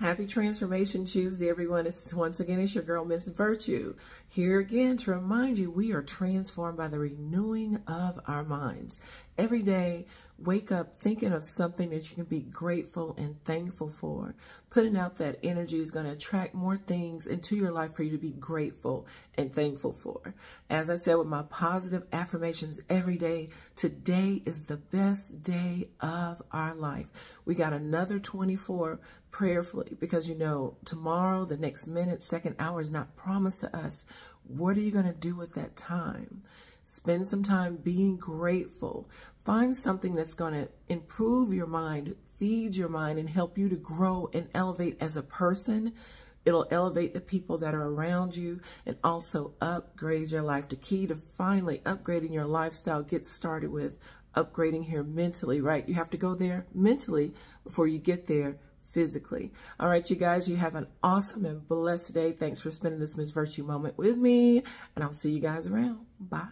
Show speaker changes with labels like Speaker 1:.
Speaker 1: Happy Transformation Tuesday, everyone. It's, once again, it's your girl, MzVirtue. Here again to remind you we are transformed by the renewing of our minds. Every day, wake up thinking of something that you can be grateful and thankful for. Putting out that energy is going to attract more things into your life for you to be grateful and thankful for. As I said with my positive affirmations every day, today is the best day of our life. We got another 24 prayerfully because you know tomorrow, the next minute, second hour is not promised to us. What are you going to do with that time? Spend some time being grateful. Find something that's going to improve your mind, feed your mind, and help you to grow and elevate as a person. It'll elevate the people that are around you and also upgrade your life. The key to finally upgrading your lifestyle gets started with upgrading here mentally, right? You have to go there mentally before you get there physically. All right, you guys, you have an awesome and blessed day. Thanks for spending this MzVirtue moment with me, and I'll see you guys around. Bye.